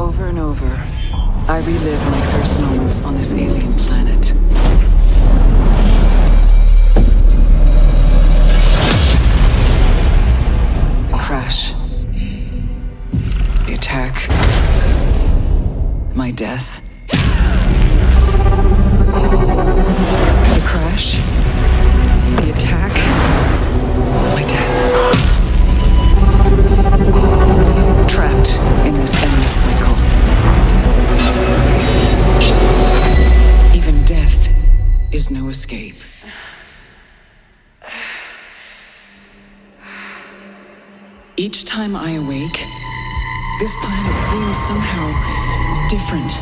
Over and over, I relive my first moments on this alien planet. The crash. The attack. My death. The crash. The attack. My death. Trapped in this Each time I awake, this planet seems somehow different.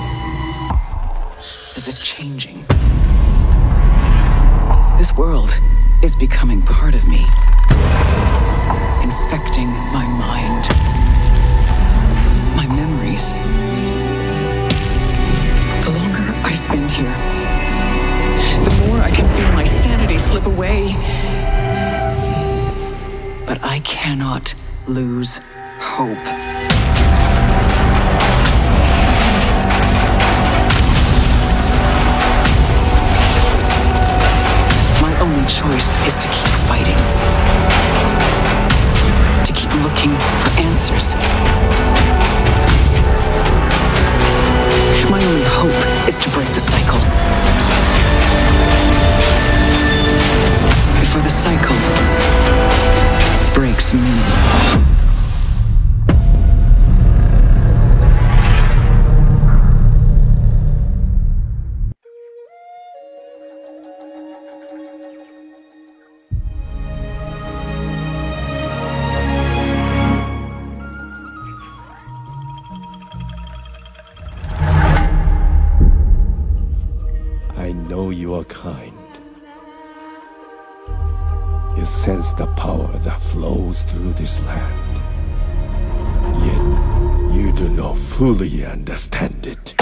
As if changing. This world is becoming part of me, infecting my mind, my memories. The longer I spend here, the more I can feel my sanity slip away. But I cannot lose hope. My only choice is to keep fighting. To keep looking for answers. My only hope is to break the cycle. Before the cycle breaks me. You are kind. You sense the power that flows through this land. Yet, you do not fully understand it.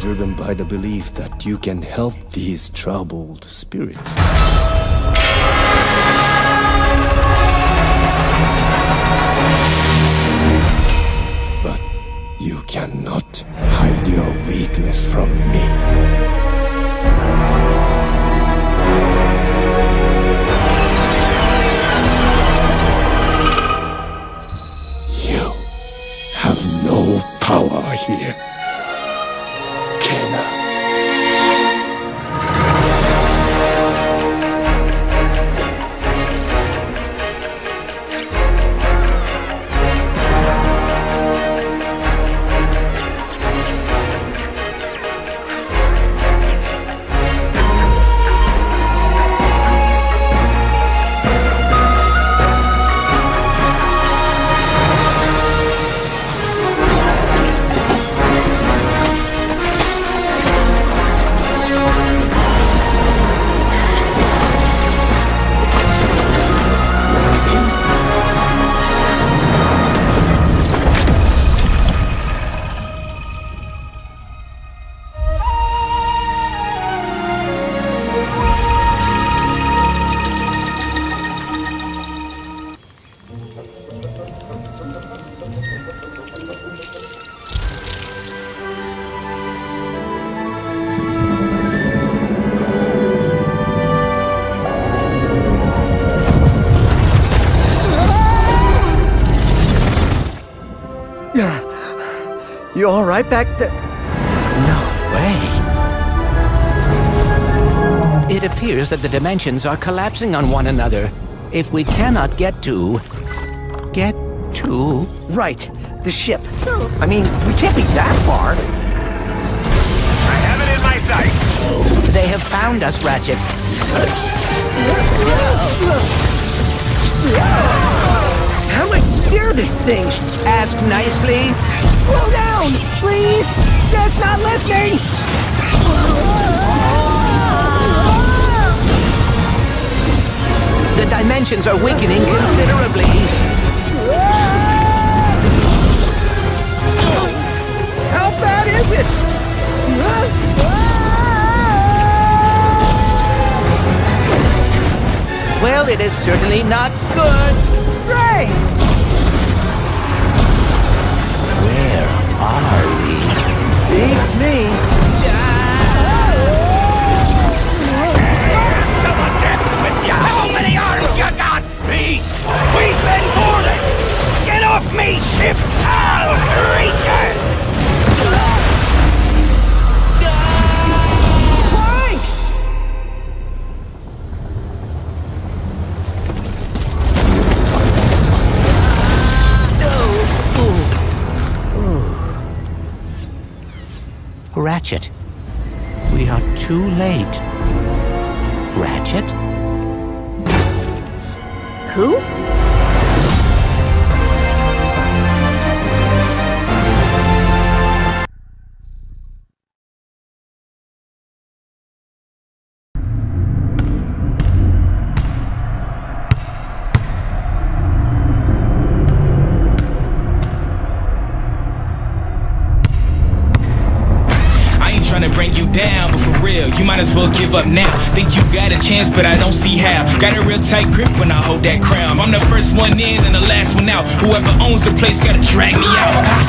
Driven by the belief that you can help these troubled spirits. You all right back there? No way. It appears that the dimensions are collapsing on one another. If we cannot get to. get to. Right, the ship. I mean, we can't be that far. I have it in my sight. They have found us, Ratchet. This thing? Ask nicely. Slow down, please. Dad's not listening. The dimensions are weakening considerably. How bad is it? Well, it is certainly not good. Get off me, ship! I'll creature! Ratchet. We are too late. Ratchet? Who? You down, but for real, you might as well give up now. Think you got a chance, but I don't see how. Got a real tight grip when I hold that crown. I'm the first one in and the last one out. Whoever owns the place gotta drag me out.